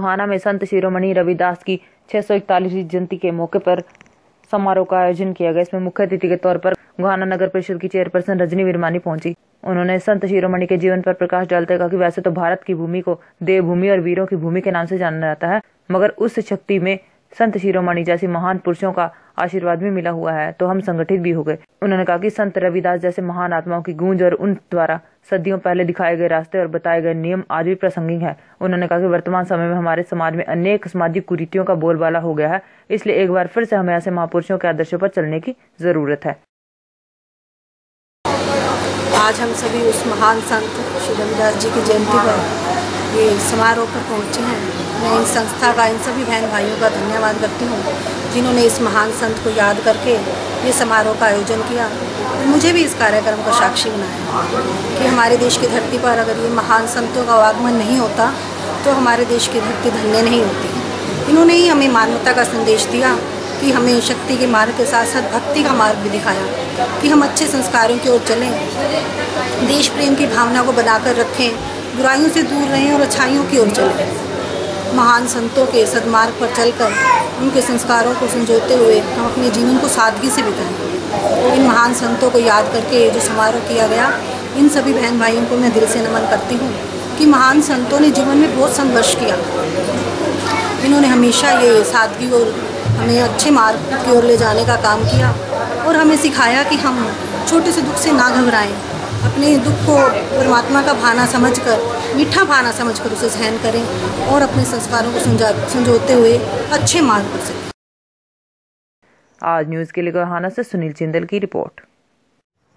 गोहाना में संत शिरोमणि रविदास की छह जयंती के मौके पर समारोह का आयोजन किया गया। इसमें मुख्य अतिथि के तौर पर गोहाना नगर परिषद की चेयरपर्सन रजनी विरमानी पहुँची। उन्होंने संत शिरोमणि के जीवन पर प्रकाश डालते कहा कि वैसे तो भारत की भूमि को देवभूमि और वीरों की भूमि के नाम से जाना जाता है, मगर उस शक्ति में संत शिरोमणि जैसे महान पुरुषों का आशीर्वाद भी मिला हुआ है तो हम संगठित भी हो गए। उन्होंने कहा कि संत रविदास जैसे महान आत्माओं की गूंज और उन द्वारा सदियों पहले दिखाए गए रास्ते और बताए गए नियम आज भी प्रासंगिक है। उन्होंने कहा कि वर्तमान समय में हमारे समाज में अनेक सामाजिक कुरीतियों का बोलबाला हो गया है, इसलिए एक बार फिर से हमें ऐसे महापुरुषों के आदर्शों पर चलने की ज़रूरत है। आज हम सभी उस महान संत श्री रविदास जी की जयंती पर ये समारोह पर पहुँचे हैं। मैं इन संस्था का, इन सभी बहन भाइयों का धन्यवाद करती हूँ, जिन्होंने इस महान संत को याद करके ये समारोह का आयोजन किया। मुझे भी इस कार्यक्रम का साक्षी बनाया कि हमारे देश की धरती पर अगर ये महान संतों का आगमन नहीं होता तो हमारे देश की धरती धन्य नहीं होती। इन्होंने ही हमें मानवता का संदेश दिया कि हमें शक्ति के मार्ग के साथ साथ भक्ति का मार्ग भी दिखाया कि हम अच्छे संस्कारों की ओर चलें। देश प्रेम की भावना को बनाकर रखें, बुराइयों से दूर रहें और अच्छाइयों की ओर चलें। महान संतों के सदमार्ग पर चलकर उनके संस्कारों को संजोते हुए हम अपने जीवन को सादगी से बिताएँ। इन महान संतों को याद करके जो समारोह किया गया, इन सभी बहन भाइयों को मैं दिल से नमन करती हूँ कि महान संतों ने जीवन में बहुत संघर्ष किया। इन्होंने हमेशा ये सादगी और हमें अच्छे मार्ग की ओर ले जाने का काम किया और हमें सिखाया कि हम छोटे से दुख से ना घबराएँ। अपने दुख को परमात्मा का भाना समझकर, मीठा भाना समझकर उसे सहन करें और अपने संस्कारों को संजोते हुए अच्छे मार्ग पर चलें आज न्यूज़ के लिए गोहाना से सुनील चिंदल की रिपोर्ट।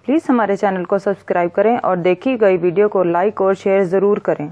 प्लीज़ हमारे चैनल को सब्सक्राइब करें और देखी गई वीडियो को लाइक और शेयर ज़रूर करें।